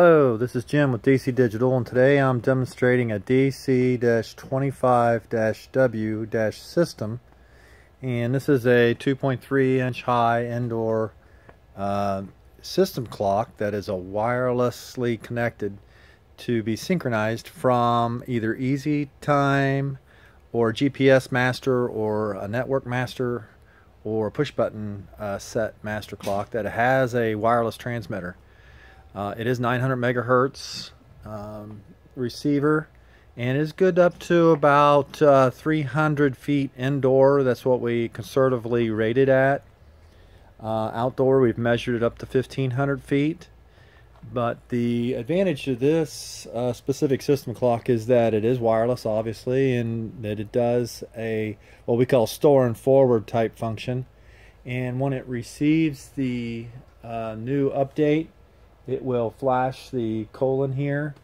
Hello, this is Jim with DC Digital and today I'm demonstrating a DC-25-W- system and this is a 2.3 inch high indoor uh, system clock that is a wirelessly connected to be synchronized from either Easy Time or GPS Master or a Network Master or a push button uh, set master clock that has a wireless transmitter. Uh, it is 900 megahertz um, receiver and is good up to about uh, 300 feet indoor. That's what we conservatively rated at. Uh, outdoor, we've measured it up to 1500 feet. But the advantage of this uh, specific system clock is that it is wireless, obviously, and that it does a what we call store and forward type function. And when it receives the uh, new update, it will flash the colon here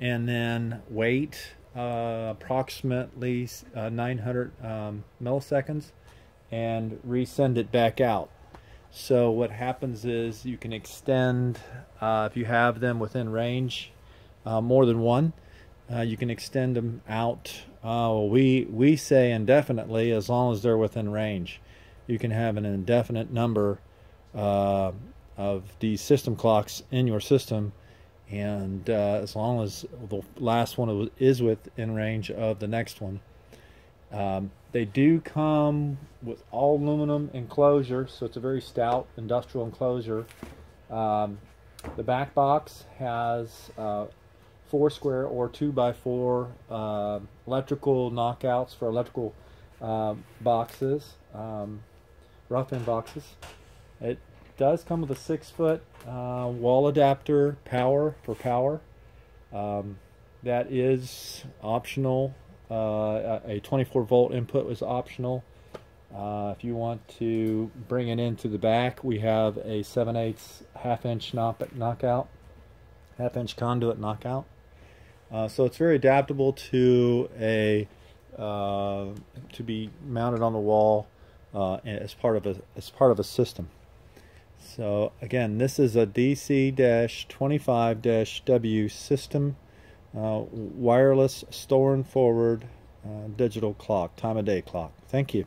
and then wait uh, approximately uh, 900 um, milliseconds and resend it back out. So what happens is you can extend, uh, if you have them within range, uh, more than one, uh, you can extend them out. Uh, we, we say indefinitely as long as they're within range. You can have an indefinite number of these system clocks in your system and uh, as long as the last one is within range of the next one. Um, they do come with all aluminum enclosure, so it's a very stout industrial enclosure. Um, the back box has uh, four square or two by four uh, electrical knockouts for electrical uh, boxes, um, rough end boxes. It does come with a six foot uh, wall adapter power for power. Um, that is optional. Uh, a 24 volt input was optional. Uh, if you want to bring it into the back, we have a 7 8 half inch knock knockout, half inch conduit knockout. Uh, so it's very adaptable to a uh, to be mounted on the wall uh, as part of a as part of a system. So again, this is a DC-25-W system, uh, wireless store and forward uh, digital clock, time of day clock. Thank you.